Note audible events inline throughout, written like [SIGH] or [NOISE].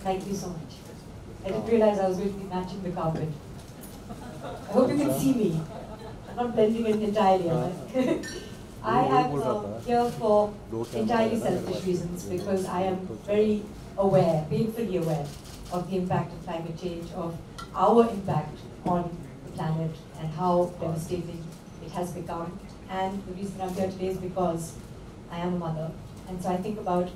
Thank you so much. I didn't realize I was going to be matching the carpet. I hope you can see me. I'm not blending in entirely. [LAUGHS] I am uh, here for entirely selfish reasons because I am very aware, painfully aware of the impact of climate change, of our impact on the planet and how devastating it has become. And the reason I'm here today is because I am a mother. And so I think about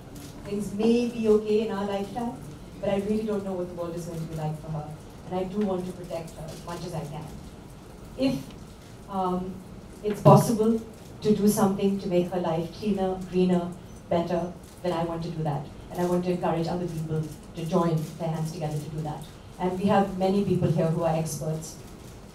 things may be okay in our lifetime, but I really don't know what the world is going to be like for her. And I do want to protect her as much as I can. If um, it's possible to do something to make her life cleaner, greener, better, then I want to do that. And I want to encourage other people to join their hands together to do that. And we have many people here who are experts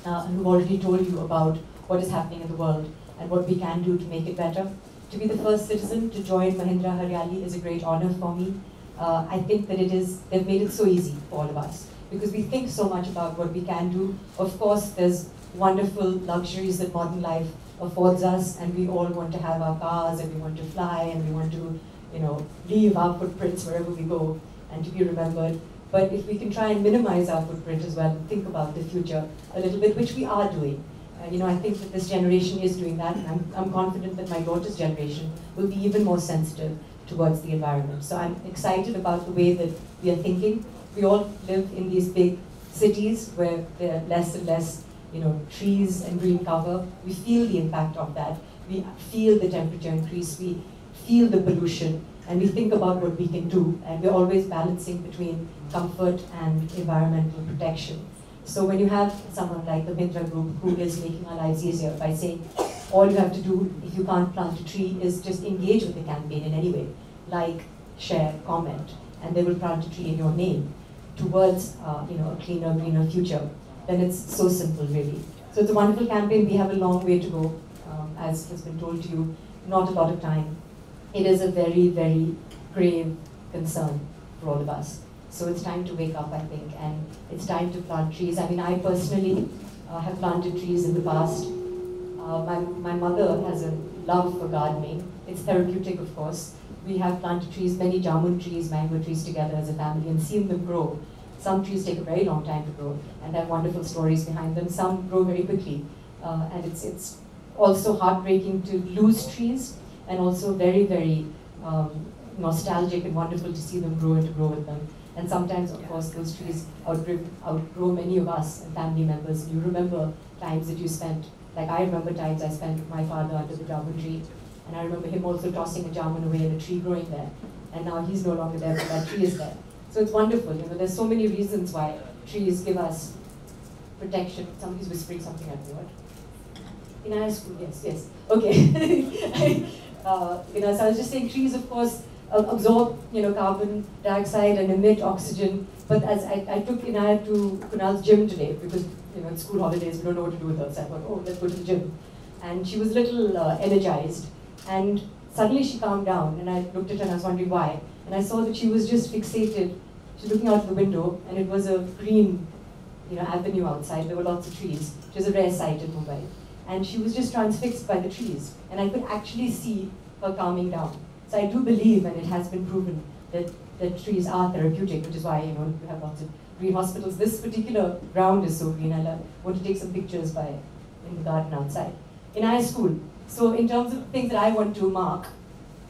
uh, who've already told you about what is happening in the world and what we can do to make it better. To be the first citizen to join Mahindra Haryali is a great honor for me. Uh, I think that it is, they've made it so easy for all of us because we think so much about what we can do. Of course, there's wonderful luxuries that modern life affords us and we all want to have our cars and we want to fly and we want to, you know, leave our footprints wherever we go and to be remembered. But if we can try and minimize our footprint as well and think about the future a little bit, which we are doing. Uh, you know, I think that this generation is doing that, and I'm, I'm confident that my daughter's generation will be even more sensitive towards the environment. So I'm excited about the way that we are thinking. We all live in these big cities where there are less and less, you know, trees and green cover. We feel the impact of that. We feel the temperature increase. We feel the pollution and we think about what we can do, and we're always balancing between comfort and environmental protection. So when you have someone like the Mahindra Group who is making our lives easier by saying, all you have to do if you can't plant a tree is just engage with the campaign in any way, like, share, comment, and they will plant a tree in your name towards uh, you know, a cleaner, greener future, then it's so simple really. So it's a wonderful campaign. We have a long way to go, um, as has been told to you, not a lot of time it is a very, very grave concern for all of us. So it's time to wake up, I think, and it's time to plant trees. I mean, I personally uh, have planted trees in the past. Uh, my, my mother has a love for gardening. It's therapeutic, of course. We have planted trees, many jamun trees, mango trees together as a family and seen them grow. Some trees take a very long time to grow and have wonderful stories behind them. Some grow very quickly. Uh, and it's, it's also heartbreaking to lose trees and also very, very um, nostalgic and wonderful to see them grow and to grow with them. And sometimes, of course, those trees outgrow, outgrow many of us and family members. You remember times that you spent, like I remember times I spent with my father under the jamun tree, and I remember him also tossing a jamun away and a tree growing there. And now he's no longer there, but that tree is there. So it's wonderful. You know, there's so many reasons why trees give us protection. Somebody's whispering something at me. What? In high school, yes, yes. Okay. [LAUGHS] uh, you know, so I was just saying trees, of course, absorb, you know, carbon dioxide and emit oxygen. But as I, I took Inaya to Kunal's gym today because, you know, it's school holidays, we don't know what to do with her. I thought, oh, let's go to the gym. And she was a little uh, energized. And suddenly she calmed down and I looked at her and I was wondering why. And I saw that she was just fixated. She was looking out the window and it was a green, you know, avenue outside. There were lots of trees. It was a rare sight in Mumbai and she was just transfixed by the trees. And I could actually see her calming down. So I do believe, and it has been proven, that, that trees are therapeutic, which is why you know we have lots of green hospitals. This particular ground is so green. I love, want to take some pictures by in the garden outside. In high school, so in terms of things that I want to mark,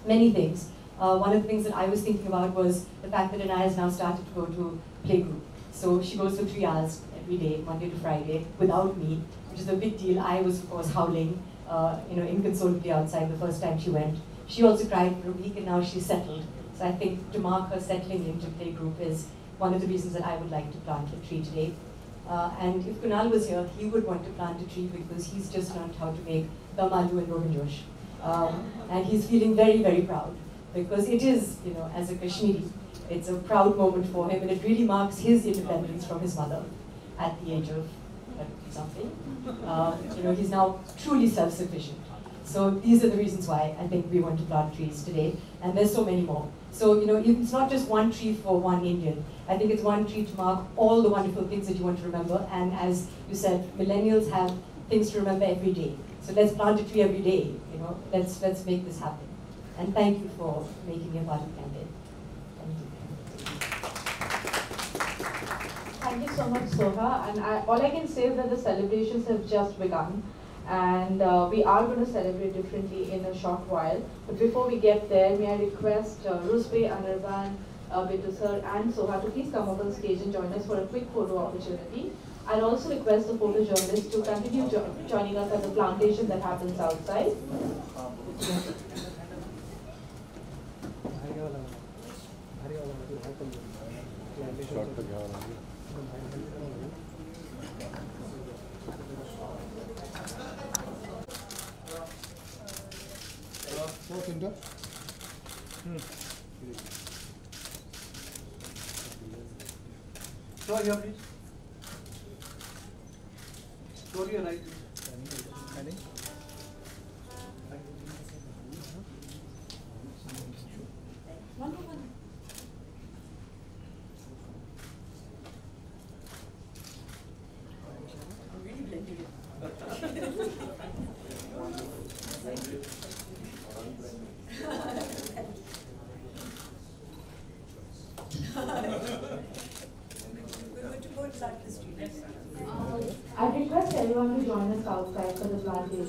many things. Uh, one of the things that I was thinking about was the fact that Inaya has now started to go to playgroup. So she goes for three hours every day, Monday to Friday, without me, which is a big deal. I was, of course, howling, uh, you know, inconsolably outside the first time she went. She also cried for a week, and now she's settled. So I think to mark her settling into playgroup is one of the reasons that I would like to plant a tree today. Uh, and if Kunal was here, he would want to plant a tree because he's just learned how to make dum aloo and rogan josh. Um, and he's feeling very, very proud because it is, you know, as a Kashmiri, it's a proud moment for him and it really marks his independence from his mother at the age of something. Uh, you know, he's now truly self-sufficient. So these are the reasons why I think we want to plant trees today, and there's so many more. So, you know, it's not just one tree for one Indian. I think it's one tree to mark all the wonderful things that you want to remember, and as you said, millennials have things to remember every day. So let's plant a tree every day. You know, let's let's make this happen. And thank you for making me a part of the campaign. Thank you. Thank you so much, Soha. And I, all I can say is that the celebrations have just begun. And uh, we are going to celebrate differently in a short while. But before we get there, may I request uh, Rusbe, Anirban, uh, sir, and Soha to please come up on stage and join us for a quick photo opportunity. I'll also request the photojournalists to continue jo- joining us at the plantation that happens outside. So here please. Story right. I request everyone to join us outside for the plantation. So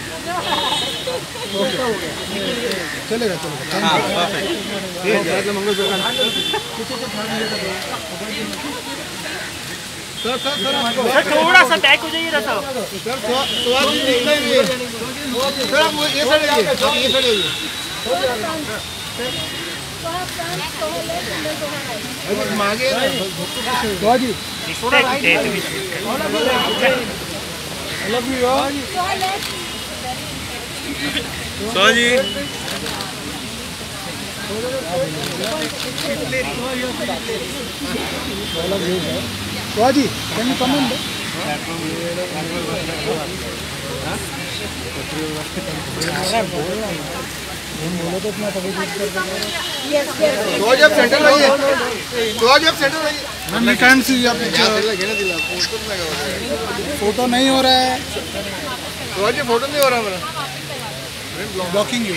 चलेगा चलेगा sir sir sir थोड़ा सा back हो जाइए sir sir आप ये side आइए आप ये साइड आइए मागे स्वादी I love you all. Swaji, can you come in? तो जब सेंटर तो जब सेंटर रहिए ma'am we can see your photo नहीं हो रहा है। तो फ़ोटो नहीं हो रहा मेरा blocking you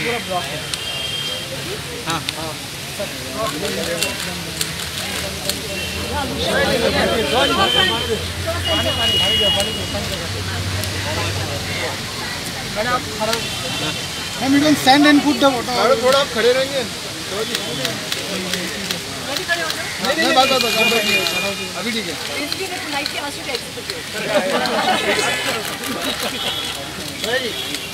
ma'am you can send and put the photo थोड़ा आप खड़े रहेंगे। नहीं बात बात अभी ठीक है। जी [LAUGHS]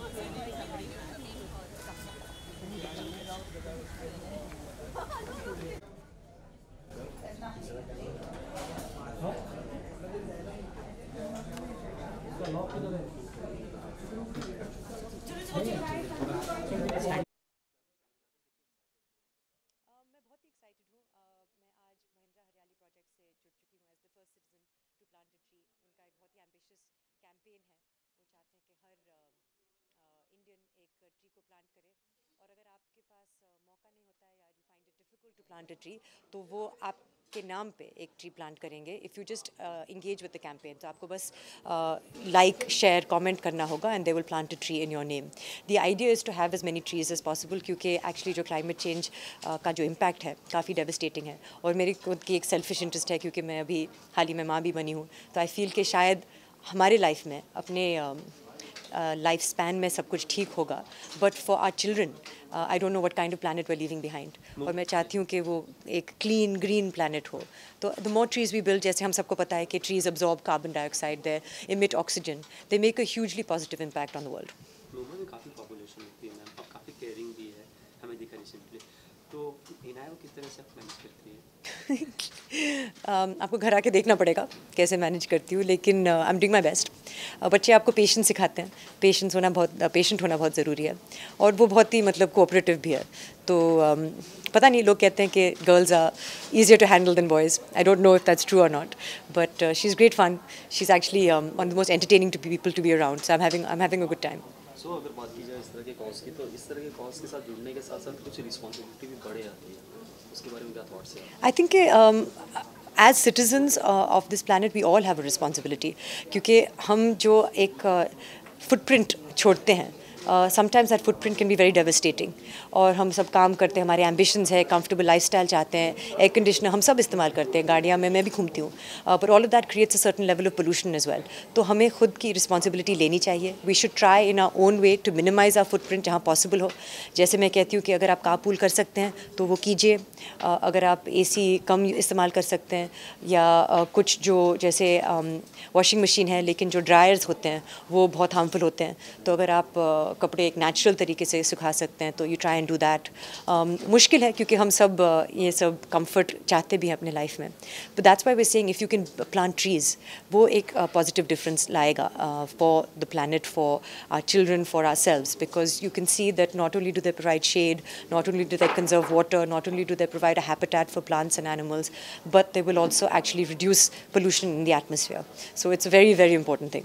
कैंपेन है वो चाहते हैं कि हर इंडियन एक ट्री को प्लांट करे। और अगर आपके पास मौका नहीं होता है या you find it difficult to plant a tree तो वो आपके नाम पे एक ट्री प्लांट करेंगे। If you just engage with the campaign तो आपको बस लाइक शेयर कमेंट करना होगा and they will plant a tree in your name the idea is to have as many trees as possible क्योंकि actually जो climate change का जो impact है काफ़ी डेवस्टेटिंग है। और मेरी खुद की एक सेल्फिश इंटरेस्ट है क्योंकि मैं अभी हाल ही में माँ भी बनी हूँ। तो आई फील कि शायद हमारे लाइफ में अपने um, लाइफ स्पैन में सब कुछ ठीक होगा. But for our children I don't know what kind of planet we're living behind और मैं चाहती हूँ कि वो एक क्लीन ग्रीन प्लानट हो. तो the more trees we build जैसे हम सबको पता है कि trees absorb carbon dioxide they emit oxygen they make a hugely positive impact on the world में काफ़ी पॉपुलेशन होती है मैम और काफ़ी केयरिंग भी है हमें दिखा रिसेंटली तो um, आपको घर आके देखना पड़ेगा कैसे मैनेज करती हूँ लेकिन I am doing my best बच्चे आपको पेशेंस सिखाते हैं। पेशेंस होना बहुत पेशेंट होना बहुत ज़रूरी है। और वो बहुत ही मतलब कोऑपरेटिव भी है। तो um, पता नहीं लोग कहते हैं कि girls are easier to handle than boys I don't know if that's true और not but she is great fun she is actually one the most entertaining to people to be around so I am having I am having a good time so so, अगर बात की जाए इस तरह के cause की तो इस तरह के कॉज के साथ जुड़ने के साथ साथ कुछ रिस्पॉन्सिबिलिटी भी बढ़े आती है उसके बारे में क्या थॉट्स है I think as uh, of this planet, we all have a responsibility. क्योंकि हम जो एक फुटप्रिंट छोड़ते हैं sometimes that footprint can be very devastating और हम सब काम करते हैं हमारे एम्बिशंस है कंफर्टेबल लाइफस्टाइल चाहते हैं एयर कंडीशनर हम सब इस्तेमाल करते हैं गाड़ियाँ में मैं भी घूमती हूँ। But all of that creates a certain level of pollution as well तो हमें खुद की रिस्पॉन्सिबिलिटी लेनी चाहिए। We should try in our own way to minimise our footprint जहाँ पॉसिबल हो। जैसे मैं कहती हूँ कि अगर आप कारपूल कर सकते हैं तो वो कीजिए। अगर आप एसी कम इस्तेमाल कर सकते हैं या कुछ जो जैसे वॉशिंग मशीन है लेकिन जो ड्रायर्स होते हैं वो बहुत हार्मफुल होते हैं। तो अगर आप अ, कपड़े एक नेचुरल तरीके से सुखा सकते हैं तो you try and do that मुश्किल है, क्योंकि हम सब ये सब कंफर्ट चाहते भी हैं अपने लाइफ में. But that's why we saying if you can plan trees वो एक पॉजिटिव डिफरेंस लाएगा for the planet for our children for ourselves because you can see that not only do they provide shade not only do they conserve water not only do they provide a habitat for plants and animals but they will also actually reduce pollution in the atmosphere so it's a very very important thing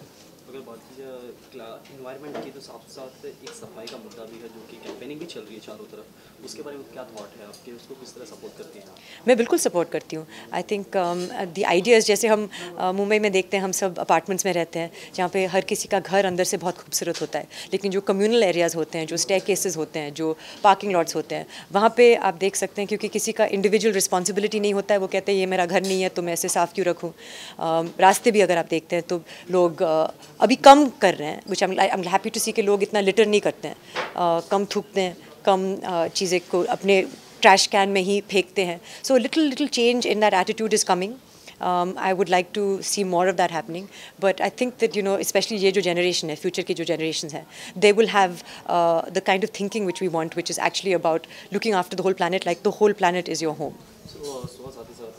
environment की तो साथ साथ एक सफ़ाई का मुद्दा भी है जो कि कैंपेनिंग भी चल रही है चारों तरफ़। उसके बारे में क्या थॉट है? आपके उसको किस तरह सपोर्ट करती हैं मैं बिल्कुल सपोर्ट करती हूँ। आई थिंक द आइडियाज़ जैसे हम uh, मुंबई में देखते हैं हम सब अपार्टमेंट्स में रहते हैं जहाँ पे हर किसी का घर अंदर से बहुत खूबसूरत होता है। लेकिन जो कम्युनल एरियाज़ होते हैं जो स्टे केसेस होते हैं जो पार्किंग लॉट्स होते हैं वहाँ पर आप देख सकते हैं क्योंकि किसी का इंडिविजुअल रिस्पॉन्सिबिलिटी नहीं होता है। वो कहते हैं ये मेरा घर नहीं है तो मैं ऐसे साफ़ क्यों रखूँ? Um, रास्ते भी अगर आप देखते हैं तो लोग uh, अभी कम कर रहे हैं which I am happy to see के लोग इतना लिटर नहीं करते हैं। Uh, कम थूकते हैं। कम uh, चीज़ें को अपने ट्रैश कैन में ही फेंकते हैं so little little change in that attitude is coming um, I would like to see more of that happening. But I think that, you know, especially ये जो generation है, future की जो generations हैं, they will have uh, the kind of thinking which we want, which is actually about looking after the whole planet like the whole planet is your home. सो सो साथ ही साथ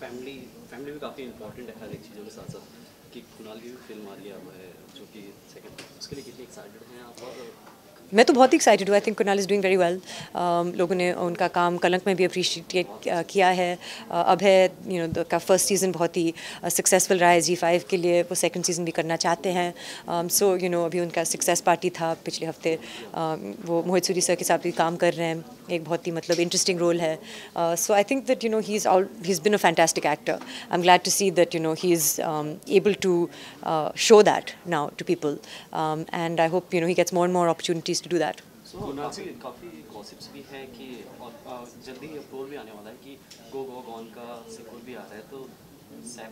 family family भी काफ़ी important है हर एक चीज़ों के साथ साथ कि कुणाल की भी फ़िल्म आ रही है अब है जो कि सेकंड उसके लिए कितनी एक्साइटेड हैं आप और मैं तो बहुत ही एक्साइटेड हूँ. I think Kunal is doing very well लोगों ने उनका काम कलंक में भी अप्रिशिएट किया है. Uh, अब है यू नो का फ़र्स्ट सीज़न बहुत ही सक्सेसफुल रहा है. जी फाइव के लिए वो सेकंड सीज़न भी करना चाहते हैं. सो यू नो अभी उनका सक्सेस पार्टी था पिछले हफ़्ते. Uh, वो मोहित सूरी सर के साथ भी काम कर रहे हैं. एक बहुत ही मतलब इंटरेस्टिंग रोल है। So I think that you know he is all he is been a fantastic actor I am glad to see that you know he is able to show that now to people and I hope you know he gets more and more opportunities to do that काफ़ी काफ़ी gossips भी हैं कि जल्दी भी आने वाला है कि गो गो गॉन का सिक्वल भी आ रहा है तो हैं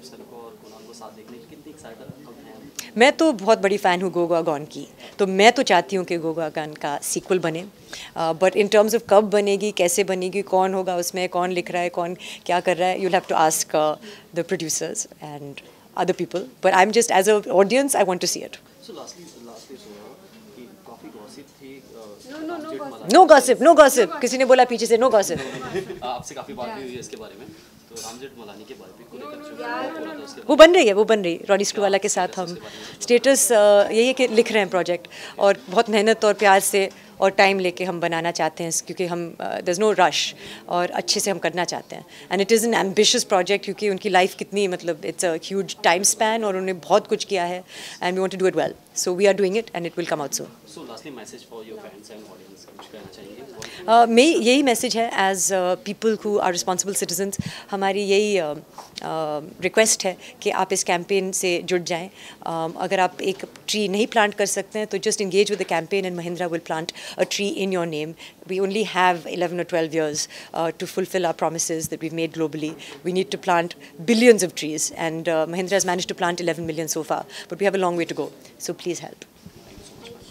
मैं तो बहुत बड़ी फ़ैन हूँ गोगा गॉन की। तो मैं तो चाहती हूँ कि गोगा गॉन का सीक्वल बने। बट इन टर्म्स ऑफ़ कब बनेगी कैसे बनेगी कौन होगा उसमें कौन लिख रहा है कौन क्या कर रहा है you have to ask the producers and other people but I am just as a audience I want to see it so lastly lastly so कि काफ़ी गॉसिप थी no no no no gossip no gossip किसी ने बोला पीछे से know gossip [LAUGHS] आपसे काफ़ी बात हुई है इसके बारे में। तो वो बन रही है वो बन रही है रॉनी स्क्रूवाला के साथ हम। स्टेटस यही है कि लिख रहे हैं प्रोजेक्ट और बहुत मेहनत और प्यार से और टाइम लेके हम बनाना चाहते हैं क्योंकि हम दर इज़ नो रश और अच्छे से हम करना चाहते हैं। And it is an ambitious project क्योंकि उनकी लाइफ कितनी मतलब it's a huge time span और उन्होंने बहुत कुछ किया है and we want to do it well so we are doing it and it will come out so मैं यही मैसेज है as people who are responsible citizens हमारी यही रिक्वेस्ट है कि आप इस कैंपेन से जुड़ जाएँ। अगर आप एक ट्री नहीं प्लांट कर सकते हैं तो just engage with the campaign and Mahindra will plant a tree in your name we only have eleven और twelve years to fulfil our promise that we made globally we need to plant billions of trees and Mahindra is manage to plant eleven million so far but we have a long way to go so please help